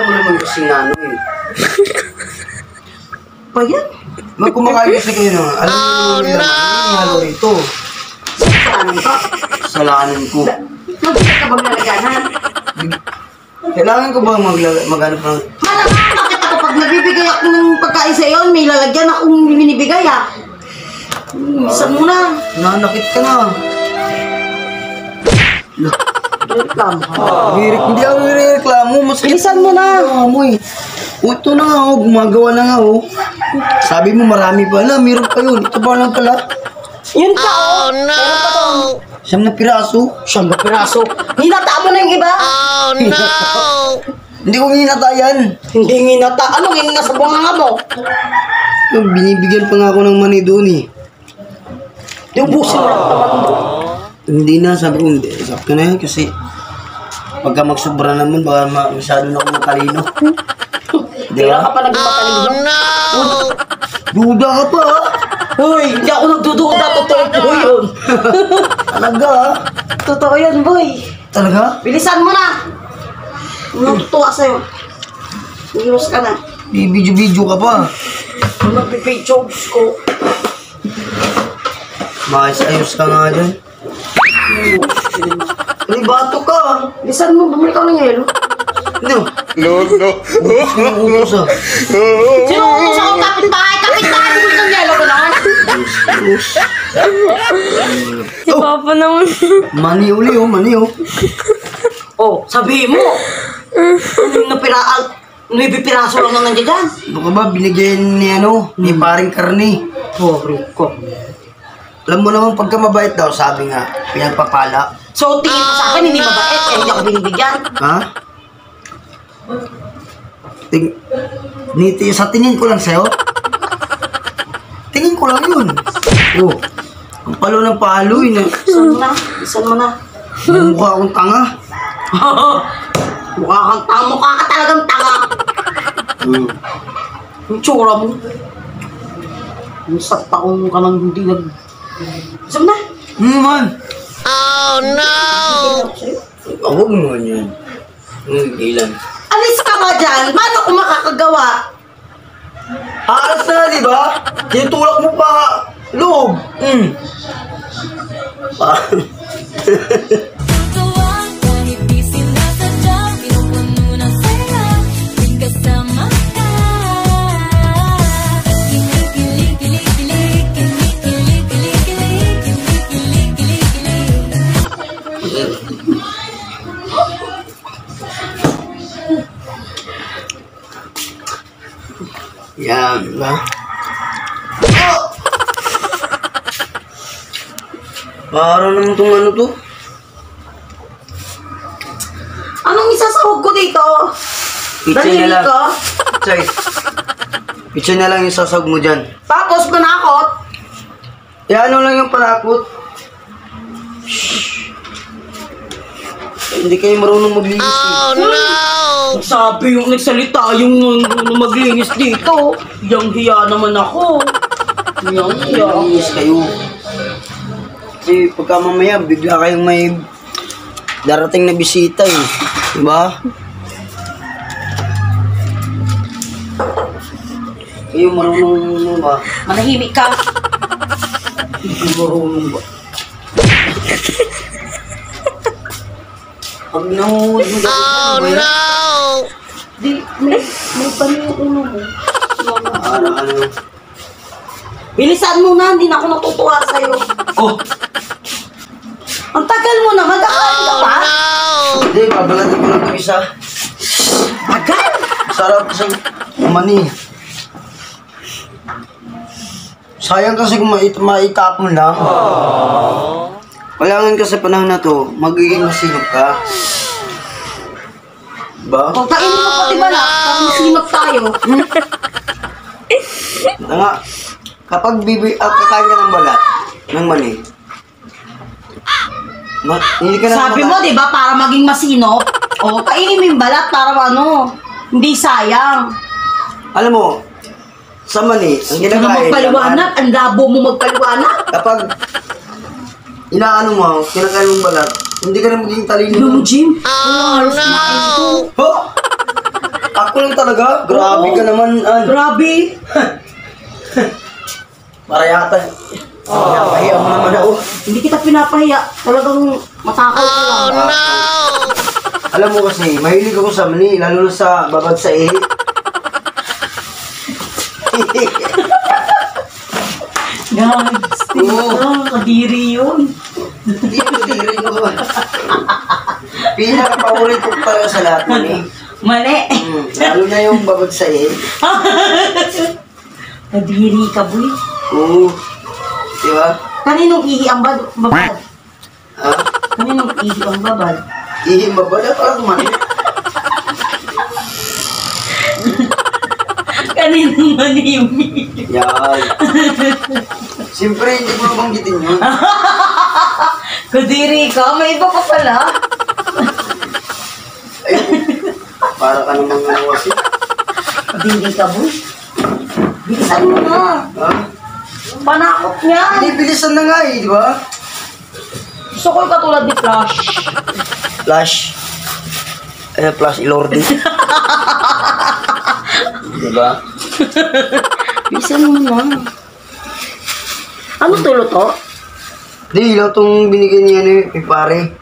naman kasi nga ano eh. Pa yan? Magkumakain kasi kayo naman. Alam mo naman yung nangyalo rito. Saan ka? Salanan ko. Mag-check ka bang lalaganan? Kailangan ko bang maghanap ng... Malamang bakit ako pag nagbibigay ako ng pagkain sa iyo, may lalagyan akong binibigay ah. Isa muna. Nanakit ka na. Reklamo ka. Hirik, hindi ako nire-reklamo. Mas Bilisan mo na. mo eh. Ito na nga oh, gumagawa na nga oh. Sabi mo marami pa na, meron pa yun. Ito pa lang pala. Yun ka oh. no. Siyam na piraso. Siyang na piraso. Hinata mo na yung iba. Hindi ko ginatayan. Hindi nginata. Ano yung nasa bunganga mo? Yung binibigyan pa nga ako ng mani doon eh. Di ubusin mo lang mo. Hindi na, sabi ko, hindi. Sabi ko na yan kasi pagka magsobra naman, baka ma- masyado na ako matalino. Di Kaya ka ba? pa nagmatalino. Duda ka pa ah. Hoy, hindi ako nagdududa. Totoo po yun. Talaga ah. Totoo yun, boy. Talaga? Bilisan mo na. Natutuwa sa'yo. Iwas ka na. Bibidyo-bidyo ka pa. Nagpipictures ko. Maayos-ayos ka nga dyan. Ay, bato ka. Bilisan mo, bumili ka ng yelo. Ano? No, no. Utos ka ng utos ah. Sino ko sa akong kapitbahay? Kapitbahay mo ng yelo ko naman. Si Papa naman. Mani uli oh, mani oh. Oh, sabihin mo. Ano yung napiraan? Nuibi piraso lang naman dyan. Baka ba binigyan ni ano, ni paring karni. Sorry ko. Alam mo naman pagka mabait daw, sabi nga, pinagpapala. So, tingin mo sa akin, hindi mabait, kaya hindi ako binibigyan. Ha? Ting niti sa tingin ko lang sa'yo. Tingin ko lang yun. Oh. Ang palo ng palo yun. eh. Isan mo na, isan mo na. Mukha akong tanga. Mukha kang tanga, mukha ka talagang tanga. Hmm. Yung tsura mo. Yung sa taong ka nang hindi nag... Isan mo na. Ano man? Oh, huwag mo man yan. Hmm, ilan. Alis ka nga dyan, paano kung makakagawa? Aalas na, di ba? Tinutulak mo pa loob. Hmm. Pa. Yan, di ba? Oh! Para naman itong ano to? Anong isasahog ko dito? Daliri na lang. ko? Chay. Pizza na lang yung sasag mo dyan. Tapos manakot? Eh, ano lang yung panakot? Hindi kayo marunong maglinis eh. Sabi yung nagsalita yung uh, maglinis dito. Yang hiya naman ako. Yang hiya. Maglinis kayo. Kasi pagka mamaya, bigla kayong may darating na bisita eh. Diba? Kayo marunong ba? Manahimik ka. Hindi marunong ba? Pag nahuhod mo oh, no! Di, may, may pani yung ulo mo. Para ano? Bilisan mo na, hindi na ako natutuwa sa'yo. Oh! Ang tagal mo na, mag-aaral ka pa? Hindi, babalatin ko lang isa. Tagal? Sarap kasi mani. Sayang kasi kung mait maitapon lang. Kailangan ka sa panahon na to, magiging masinop ka. Diba? Kung kainin mo pati ba na, kung sinok tayo. Ito nga, kapag bibi, at kakain ka ng balat, ng mani, ma, hindi ka na Sabi mo, di ba, para maging masinop, o kainin mo yung balat para ano, hindi sayang. Alam mo, sa mani, ang Hindi ka ginakain magpaliwanag, ang labo mo magpaliwanag. kapag inaano mo, kinakain mong balat, hindi ka na magiging talino. Ano mo, Jim? Oh no! Ho! Ak ko lang talaga. Grabe ka naman, An. Grabe. Para yata. Oh, Napahiya mo naman ako. Hindi kita pinapahiya. Talagang matakal ka lang. Alam mo kasi, mahilig ako sa mani, lalo na sa babad sa ihi. Guys, Oo. kadiri yun. Hindi ko diri ko. Pinaka-paborito ko talaga sa lahat mani. Mali. Hmm, lalo na yung babad sa ihi. Kadiri ka, boy. Oo. Di ba? Kaninong ihi ang bad babad? Ha? Kaninong ihi ang babad? Ihi babad at parang mani. Kaninong mani yung ihi? Yan. Siyempre, hindi ko nabanggitin yun. Kadiri ka? May iba ka pala. Para ka namang kasi. Kadiri ka, boy. Bilisan mo na. Ha? Panakot niya. Hindi, bilisan na nga eh, di ba? Gusto ko yung katulad ni Flash. Flash. Eh, Flash Ilordi. di ba? Bilisan mo na. Ano tulo to? Di, ilaw tong binigyan niya ni ni pare.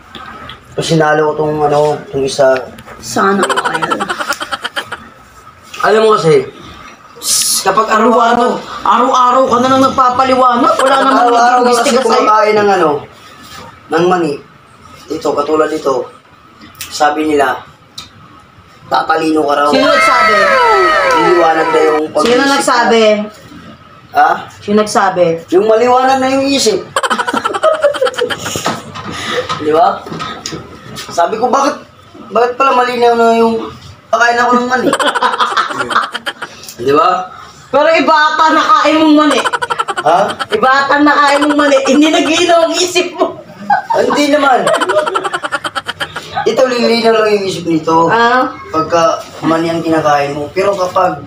Tapos sinalo ko tong ano, tong isa. Sana all. Alam mo kasi, kapag Araw-araw, araw-araw, araw-araw ka na lang nagpapaliwanag. Wala kapag namang araw-araw ka kasi kumakain ng ano, ng mani. Ito, katulad ito. Sabi nila, tatalino ka raw. Sino nagsabi? Iliwanag na yung pag Sino nagsabi? Ha? Sino nagsabi? Yung maliwanag na yung isip. Di ba? Sabi ko, bakit, bakit pala malinaw na yung pakain ako ng mani? Di ba? Pero iba ata nakain mong mani. Ha? Iba ata nakain mong mani. Hindi nag-iinaw ang isip mo. Hindi naman. Ito, lilinaw lang yung isip nito. Ah? Pagka mani ang kinakain mo. Pero kapag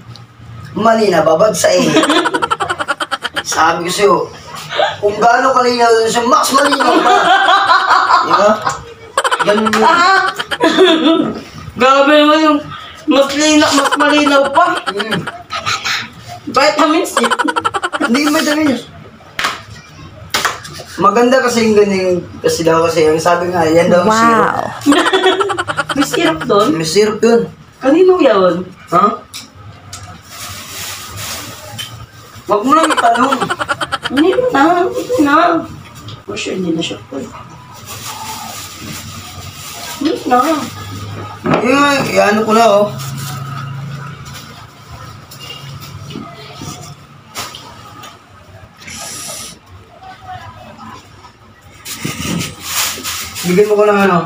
mani na, babag sa eh. Sabi ko sa'yo, kung gaano kalinaw dun siya, mas malinaw pa. Di ba? Ganun yun. Ah! Grabe naman yung mas linaw, mas malinaw pa. Hmm. Vitamins yun. Hindi may dami yun. Maganda kasi yung ganyan, kasi daw kasi, ang sabi nga, yan daw ang syrup. May syrup doon. May syrup yun. Kanino yun? Ha? Huwag mo lang itanong. Hindi na, hindi na. For sure, hindi na siya Hindi na. Eh, ano ko na oh. Bigyan mo ko ng ano,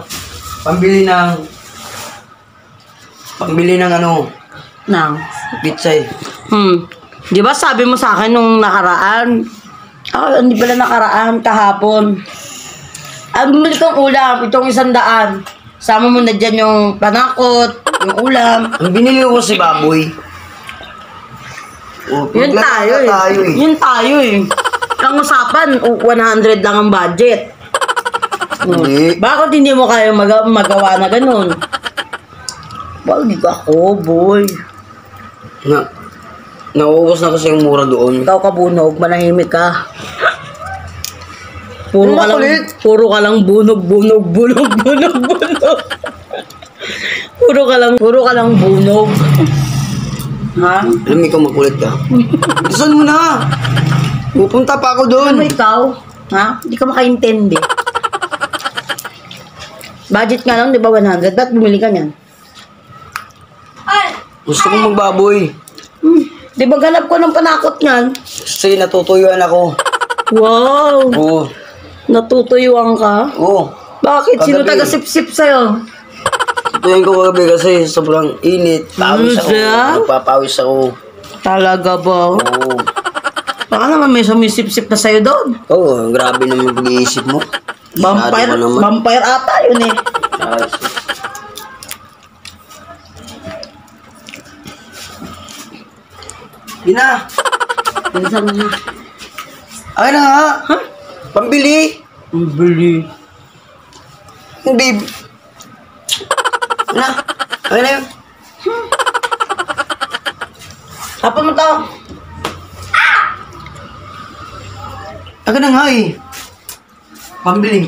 pambili ng, pambili ng ano, Nang. pizza eh. Hmm. Di ba sabi mo sa akin nung nakaraan? Ah, hindi pala nakaraan, kahapon. Ah, bumili kang ulam, itong isang daan. Sama mo na dyan yung panakot, yung ulam. Ang binili ko si Baboy. Oh, Yun tayo na eh. tayo eh. Yun tayo eh. Ang usapan, u- 100 lang ang budget. Hindi. Bakit hindi mo kaya mag- magawa na ganun? Wag ako, boy. Na, nauubos na kasi yung mura doon. Ikaw kabunog, manahimik ka. Puro Ano ka lang, makulit? puro ka lang bunog, bunog, bunog, bunog, bunog. puro ka lang, puro ka lang bunog. Ha? Alam mo ikaw makulit ka. Saan mo na? Pupunta pa ako doon. Ano ikaw? Ha? Hindi ka makaintindi. Budget nga lang, di ba 100? Ba't bumili ka niyan? Gusto kong magbaboy. Hmm. Di ba ganap ko ng panakot niyan? Kasi natutuyuan ako. Wow! Oo. Natutuyuan ka? Oo. Bakit? Sino Kagabi. taga-sip-sip sa'yo? Tutuyin ko kagabi kasi sobrang init. Pawis ako. siya? Nagpapawis ako. Talaga ba? Oo. Baka naman may sumisip-sip na sa'yo doon. Oo, grabe naman pag-iisip mo. Vampire, Masyado ka naman. vampire ata yun eh. Ah, Gina! Pinsan mo. Akin na nga! Ha? Pambili! Bili. Babe. Na. Ano na yun? Tapos mo to. Aga na nga eh. Pambili.